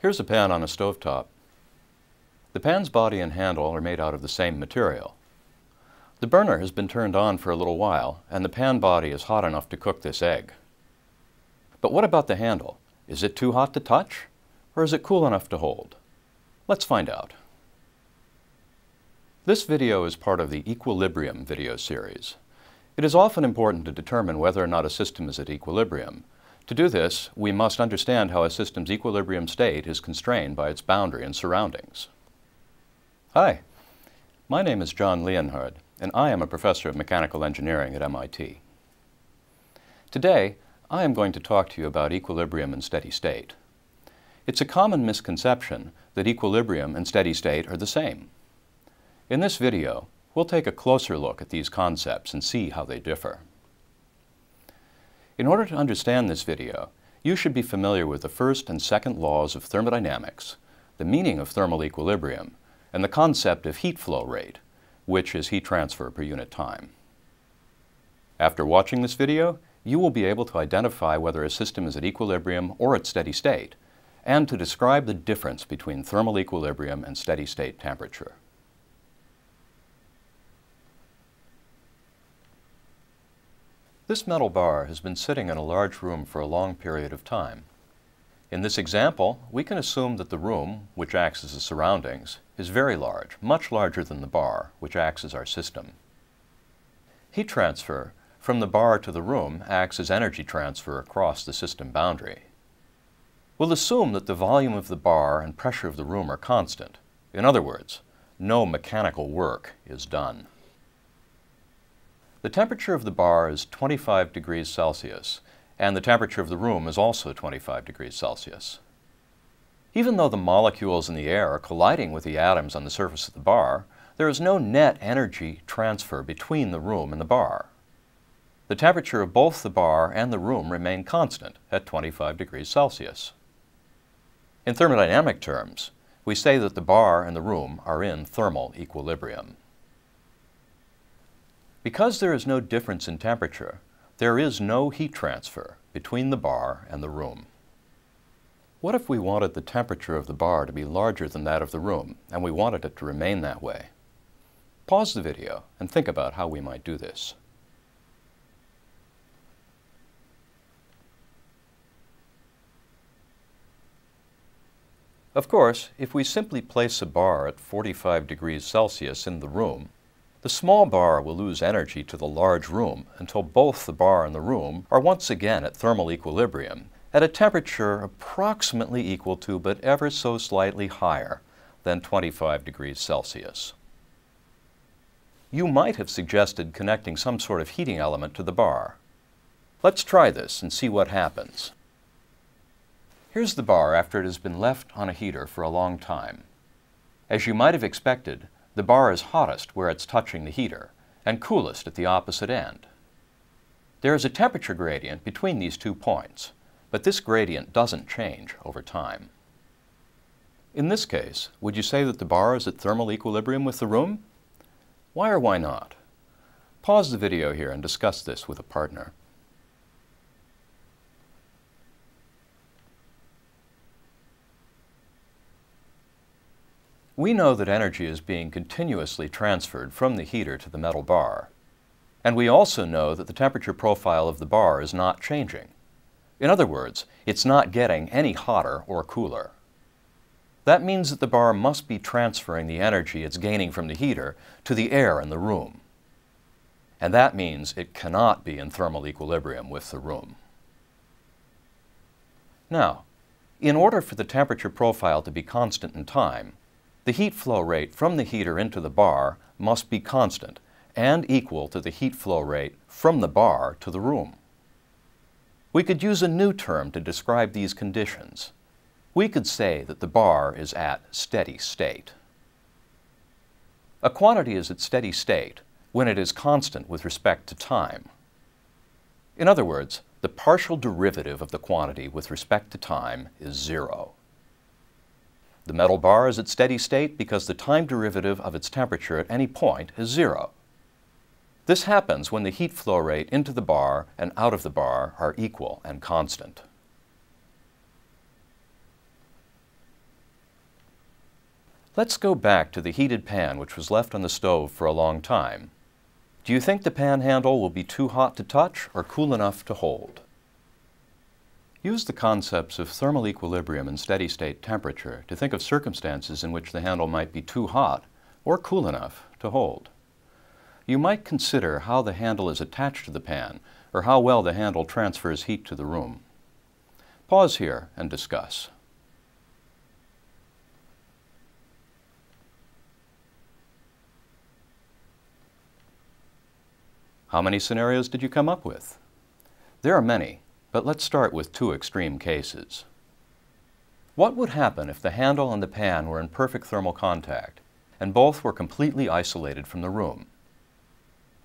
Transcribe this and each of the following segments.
Here's a pan on a stovetop. The pan's body and handle are made out of the same material. The burner has been turned on for a little while, and the pan body is hot enough to cook this egg. But what about the handle? Is it too hot to touch, or is it cool enough to hold? Let's find out. This video is part of the Equilibrium video series. It is often important to determine whether or not a system is at equilibrium. To do this, we must understand how a system's equilibrium state is constrained by its boundary and surroundings. Hi, my name is John Lienhard, and I am a professor of mechanical engineering at MIT. Today, I am going to talk to you about equilibrium and steady state. It's a common misconception that equilibrium and steady state are the same. In this video, we'll take a closer look at these concepts and see how they differ. In order to understand this video, you should be familiar with the first and second laws of thermodynamics, the meaning of thermal equilibrium, and the concept of heat flow rate, which is heat transfer per unit time. After watching this video, you will be able to identify whether a system is at equilibrium or at steady state, and to describe the difference between thermal equilibrium and steady state temperature. This metal bar has been sitting in a large room for a long period of time. In this example, we can assume that the room, which acts as the surroundings, is very large, much larger than the bar, which acts as our system. Heat transfer from the bar to the room acts as energy transfer across the system boundary. We'll assume that the volume of the bar and pressure of the room are constant. In other words, no mechanical work is done. The temperature of the bar is 25 degrees Celsius, and the temperature of the room is also 25 degrees Celsius. Even though the molecules in the air are colliding with the atoms on the surface of the bar, there is no net energy transfer between the room and the bar. The temperature of both the bar and the room remain constant at 25 degrees Celsius. In thermodynamic terms, we say that the bar and the room are in thermal equilibrium. Because there is no difference in temperature, there is no heat transfer between the bar and the room. What if we wanted the temperature of the bar to be larger than that of the room, and we wanted it to remain that way? Pause the video and think about how we might do this. Of course, if we simply place a bar at 45 degrees Celsius in the room, the small bar will lose energy to the large room until both the bar and the room are once again at thermal equilibrium at a temperature approximately equal to but ever so slightly higher than 25 degrees Celsius. You might have suggested connecting some sort of heating element to the bar. Let's try this and see what happens. Here's the bar after it has been left on a heater for a long time. As you might have expected, the bar is hottest where it's touching the heater and coolest at the opposite end. There is a temperature gradient between these two points, but this gradient doesn't change over time. In this case, would you say that the bar is at thermal equilibrium with the room? Why or why not? Pause the video here and discuss this with a partner. We know that energy is being continuously transferred from the heater to the metal bar. And we also know that the temperature profile of the bar is not changing. In other words, it's not getting any hotter or cooler. That means that the bar must be transferring the energy it's gaining from the heater to the air in the room. And that means it cannot be in thermal equilibrium with the room. Now, in order for the temperature profile to be constant in time, the heat flow rate from the heater into the bar must be constant and equal to the heat flow rate from the bar to the room. We could use a new term to describe these conditions. We could say that the bar is at steady state. A quantity is at steady state when it is constant with respect to time. In other words, the partial derivative of the quantity with respect to time is zero. The metal bar is at steady state because the time derivative of its temperature at any point is zero. This happens when the heat flow rate into the bar and out of the bar are equal and constant. Let's go back to the heated pan which was left on the stove for a long time. Do you think the pan handle will be too hot to touch or cool enough to hold? Use the concepts of thermal equilibrium and steady state temperature to think of circumstances in which the handle might be too hot or cool enough to hold. You might consider how the handle is attached to the pan or how well the handle transfers heat to the room. Pause here and discuss. How many scenarios did you come up with? There are many, but let's start with two extreme cases. What would happen if the handle and the pan were in perfect thermal contact and both were completely isolated from the room?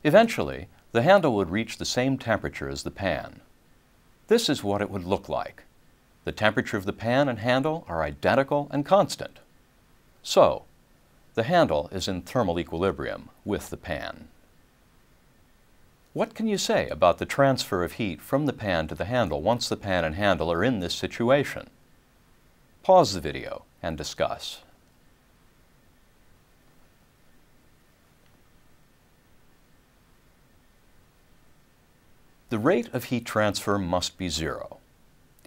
Eventually, the handle would reach the same temperature as the pan. This is what it would look like. The temperature of the pan and handle are identical and constant. So, the handle is in thermal equilibrium with the pan. What can you say about the transfer of heat from the pan to the handle once the pan and handle are in this situation? Pause the video and discuss. The rate of heat transfer must be zero.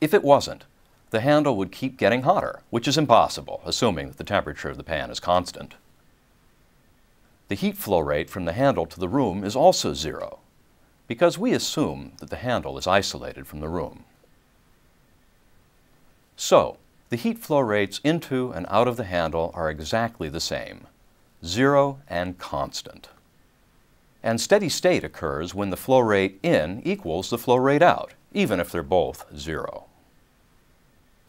If it wasn't, the handle would keep getting hotter, which is impossible, assuming that the temperature of the pan is constant. The heat flow rate from the handle to the room is also zero, because we assume that the handle is isolated from the room. So, the heat flow rates into and out of the handle are exactly the same, zero and constant. And steady state occurs when the flow rate in equals the flow rate out, even if they're both zero.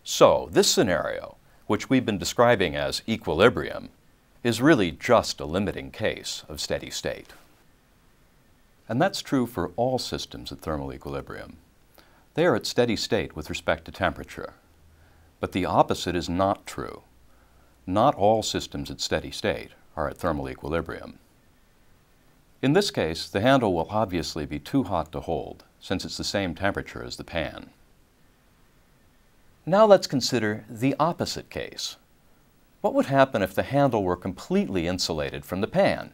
So, this scenario, which we've been describing as equilibrium, is really just a limiting case of steady state. And that's true for all systems at thermal equilibrium. They are at steady state with respect to temperature. But the opposite is not true. Not all systems at steady state are at thermal equilibrium. In this case, the handle will obviously be too hot to hold, since it's the same temperature as the pan. Now let's consider the opposite case. What would happen if the handle were completely insulated from the pan?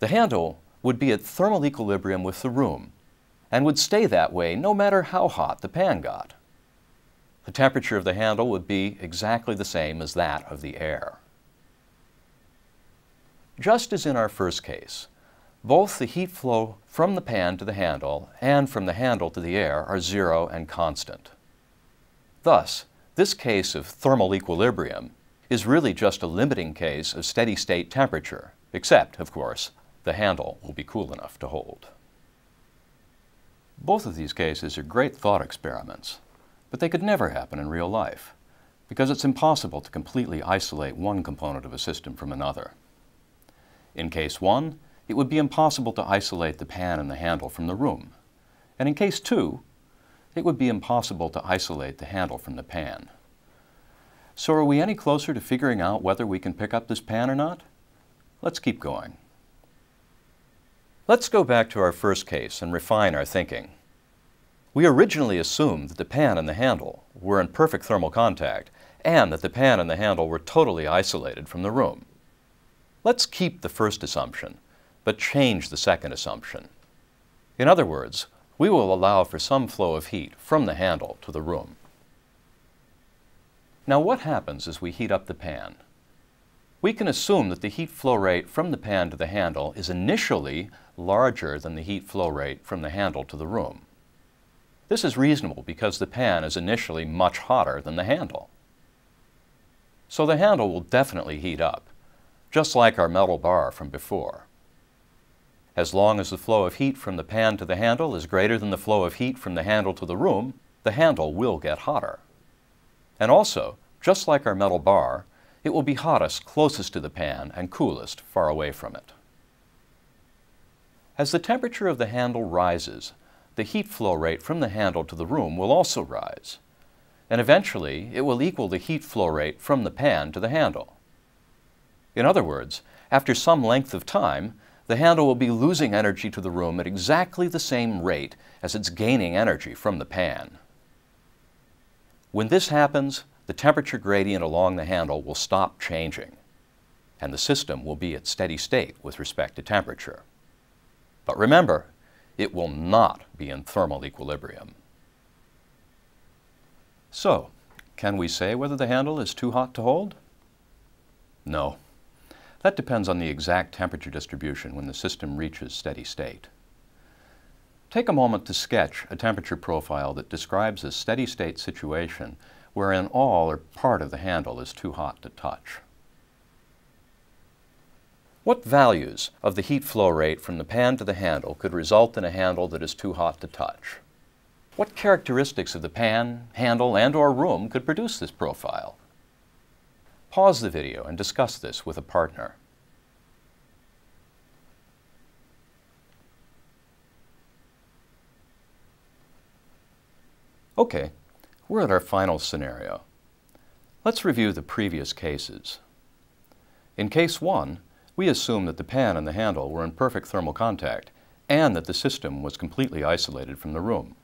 The handle would be at thermal equilibrium with the room and would stay that way no matter how hot the pan got. The temperature of the handle would be exactly the same as that of the air. Just as in our first case, both the heat flow from the pan to the handle and from the handle to the air are zero and constant. Thus, this case of thermal equilibrium is really just a limiting case of steady state temperature, except, of course, the handle will be cool enough to hold. Both of these cases are great thought experiments, but they could never happen in real life because it's impossible to completely isolate one component of a system from another. In case 1, it would be impossible to isolate the pan and the handle from the room. And in case 2, it would be impossible to isolate the handle from the pan. So are we any closer to figuring out whether we can pick up this pan or not? Let's keep going. Let's go back to our first case and refine our thinking. We originally assumed that the pan and the handle were in perfect thermal contact and that the pan and the handle were totally isolated from the room. Let's keep the first assumption, but change the second assumption. In other words, we will allow for some flow of heat from the handle to the room. Now what happens as we heat up the pan? we can assume that the heat flow rate from the pan to the handle is initially larger than the heat flow rate from the handle to the room. This is reasonable because the pan is initially much hotter than the handle. So the handle will definitely heat up, just like our metal bar from before. As long as the flow of heat from the pan to the handle is greater than the flow of heat from the handle to the room, the handle will get hotter. And also, just like our metal bar, it will be hottest closest to the pan and coolest far away from it. As the temperature of the handle rises, the heat flow rate from the handle to the room will also rise, and eventually it will equal the heat flow rate from the pan to the handle. In other words, after some length of time, the handle will be losing energy to the room at exactly the same rate as it's gaining energy from the pan. When this happens, the temperature gradient along the handle will stop changing, and the system will be at steady state with respect to temperature. But remember, it will not be in thermal equilibrium. So, can we say whether the handle is too hot to hold? No. That depends on the exact temperature distribution when the system reaches steady state. Take a moment to sketch a temperature profile that describes a steady state situation wherein all or part of the handle is too hot to touch. What values of the heat flow rate from the pan to the handle could result in a handle that is too hot to touch? What characteristics of the pan, handle, and or room could produce this profile? Pause the video and discuss this with a partner. Okay, we're at our final scenario. Let's review the previous cases. In case 1, we assume that the pan and the handle were in perfect thermal contact and that the system was completely isolated from the room.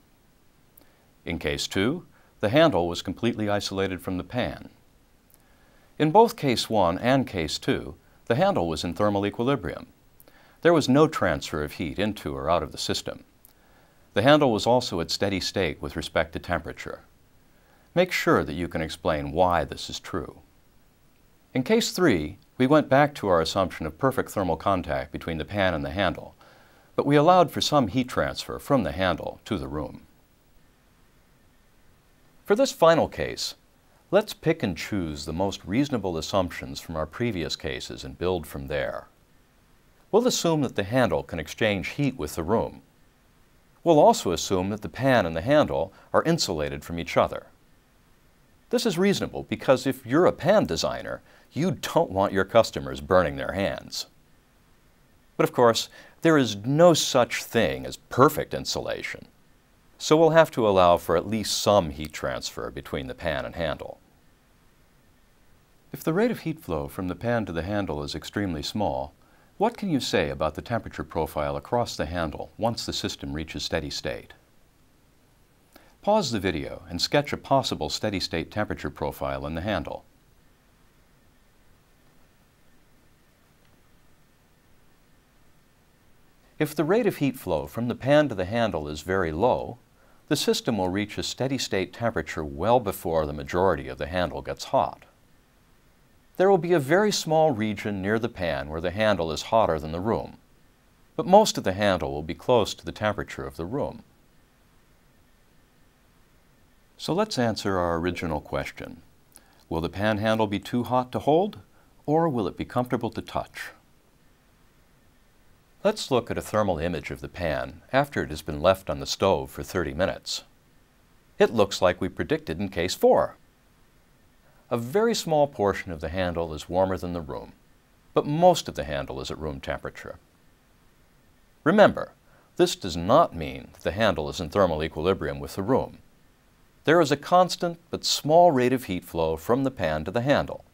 In case 2, the handle was completely isolated from the pan. In both case 1 and case 2, the handle was in thermal equilibrium. There was no transfer of heat into or out of the system. The handle was also at steady state with respect to temperature. Make sure that you can explain why this is true. In case 3, we went back to our assumption of perfect thermal contact between the pan and the handle, but we allowed for some heat transfer from the handle to the room. For this final case, let's pick and choose the most reasonable assumptions from our previous cases and build from there. We'll assume that the handle can exchange heat with the room, We'll also assume that the pan and the handle are insulated from each other. This is reasonable because if you're a pan designer, you don't want your customers burning their hands. But of course, there is no such thing as perfect insulation, so we'll have to allow for at least some heat transfer between the pan and handle. If the rate of heat flow from the pan to the handle is extremely small, what can you say about the temperature profile across the handle once the system reaches steady state? Pause the video and sketch a possible steady state temperature profile in the handle. If the rate of heat flow from the pan to the handle is very low, the system will reach a steady state temperature well before the majority of the handle gets hot. There will be a very small region near the pan where the handle is hotter than the room, but most of the handle will be close to the temperature of the room. So let's answer our original question. Will the pan handle be too hot to hold, or will it be comfortable to touch? Let's look at a thermal image of the pan after it has been left on the stove for 30 minutes. It looks like we predicted in case 4. A very small portion of the handle is warmer than the room, but most of the handle is at room temperature. Remember, this does not mean that the handle is in thermal equilibrium with the room. There is a constant but small rate of heat flow from the pan to the handle,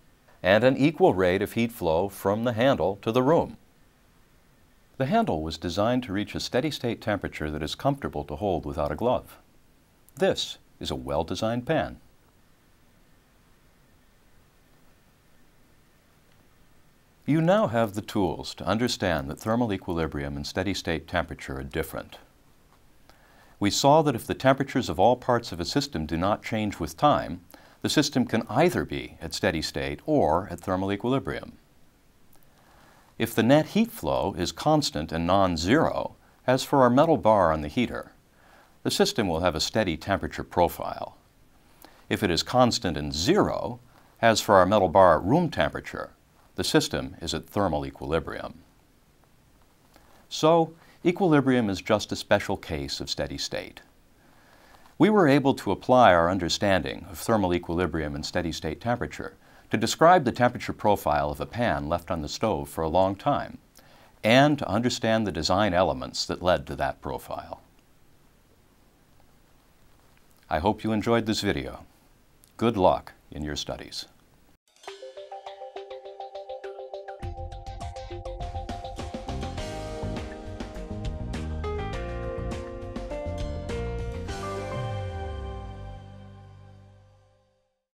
and an equal rate of heat flow from the handle to the room. The handle was designed to reach a steady state temperature that is comfortable to hold without a glove. This is a well-designed pan. You now have the tools to understand that thermal equilibrium and steady state temperature are different. We saw that if the temperatures of all parts of a system do not change with time, the system can either be at steady state or at thermal equilibrium. If the net heat flow is constant and non-zero, as for our metal bar on the heater, the system will have a steady temperature profile. If it is constant and zero, as for our metal bar at room temperature, the system is at thermal equilibrium. So, equilibrium is just a special case of steady state. We were able to apply our understanding of thermal equilibrium and steady state temperature to describe the temperature profile of a pan left on the stove for a long time, and to understand the design elements that led to that profile. I hope you enjoyed this video. Good luck in your studies.